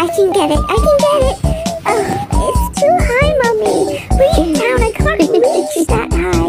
I can get it. I can get